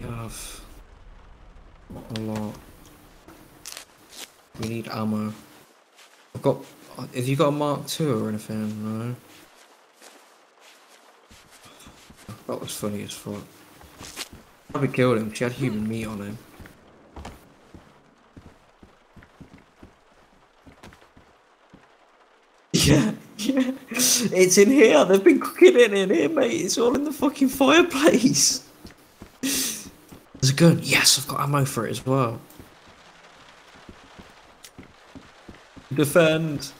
have a lot. We need ammo. I've got. Have you got a Mark Two or anything? No. That was funny as fuck. Probably killed him. She had human meat on him. Yeah, yeah. It's in here. They've been cooking it in here, mate. It's all in the fucking fireplace. There's a gun. Yes, I've got ammo for it as well. Defend.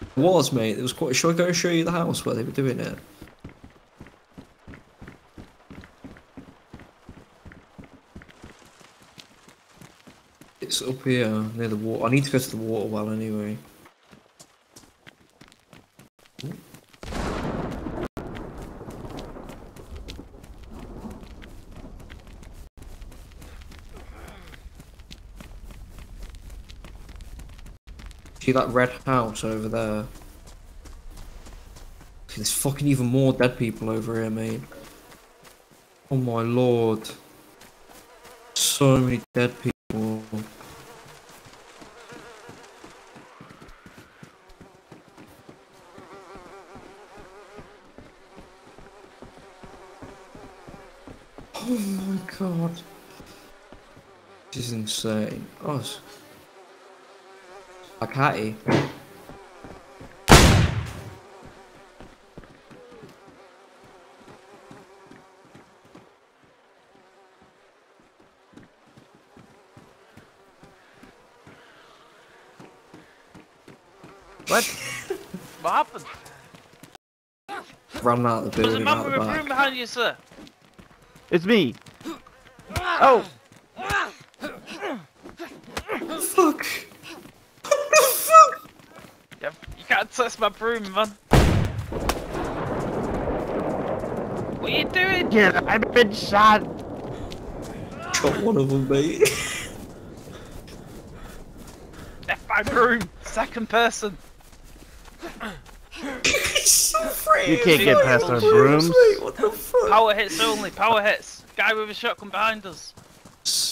It was, mate. It was quite. Should I go and show you the house where they were doing it? It's up here near the water. I need to go to the water well anyway. See that red house over there? See, there's fucking even more dead people over here, mate. Oh my lord. So many dead people. Oh my god. This is insane. Oh, it's... Like Hattie. What? what happened? Ran out of the There's a building man out with the a broom back. behind you, sir. It's me. Ah! Oh, ah! Fuck! What the fuck? Yeah, you can't touch my broom, man. What are you doing? yeah, I've been shot. Shot one of them, mate. F my broom. Second person. So. You can't get past our brooms. Mate, what the fuck? Power hits only. Power hits. Guy with a shotgun behind us.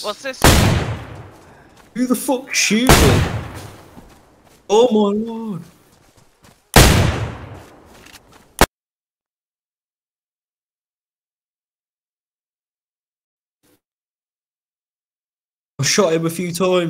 What's this? Who the fuck shooting? Oh my lord. I shot him a few times.